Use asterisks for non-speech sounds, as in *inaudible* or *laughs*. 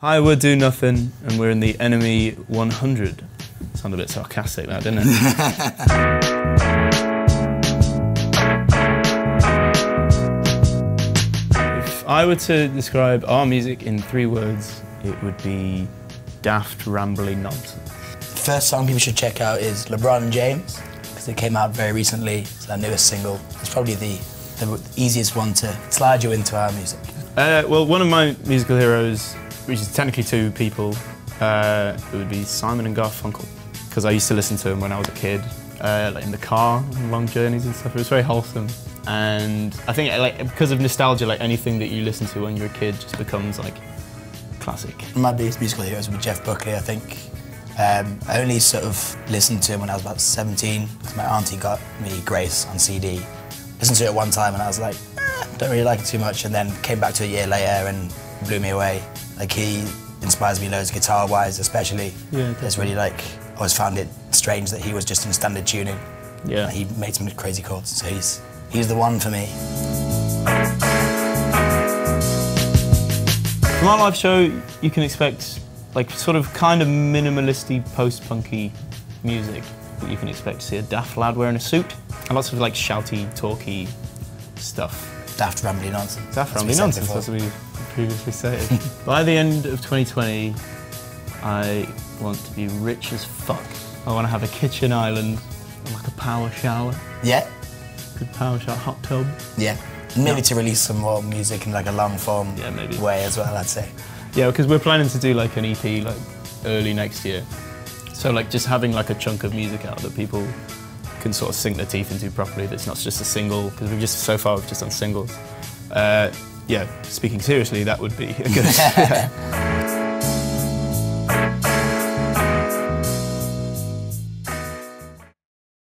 Hi, we're Do Nothing, and we're in the NME 100. Sounded a bit sarcastic, that didn't it? *laughs* if I were to describe our music in three words, it would be daft, rambly nonsense. First song people should check out is LeBron James, because it came out very recently. It's their newest single. It's probably the, the easiest one to slide you into our music. Uh, well, one of my musical heroes, which is technically two people, uh, it would be Simon and Garfunkel. Because I used to listen to them when I was a kid, uh, like in the car, on long journeys and stuff. It was very wholesome. And I think like because of nostalgia, like anything that you listen to when you're a kid just becomes like classic. My biggest musical heroes be Jeff Buckley, I think. Um, I only sort of listened to him when I was about 17, because my auntie got me Grace on CD. Listened to it one time and I was like, eh, don't really like it too much, and then came back to it a year later and blew me away. Like he inspires me loads guitar-wise, especially. Yeah, It's really like, I always found it strange that he was just in standard tuning. Yeah. He made some crazy chords, so he's, he's the one for me. From our live show, you can expect like sort of kind of minimalisty post-punky music. You can expect to see a daft lad wearing a suit and lots of like shouty, talky stuff. Daft rambly nonsense. Daft rambly nonsense, before. as we previously said. *laughs* By the end of 2020, I want to be rich as fuck. I want to have a kitchen island, and like a power shower, Yeah, good power shower, hot tub. yeah. Maybe to release some more music in like a long form Yeah, maybe. way as well, I'd say. Yeah, because we're planning to do like an EP like early next year. So like just having like a chunk of music out that people can sort of sink their teeth into properly. That's not just a single because we've just so far we've just done singles. Uh, yeah, speaking seriously, that would be a good. *laughs*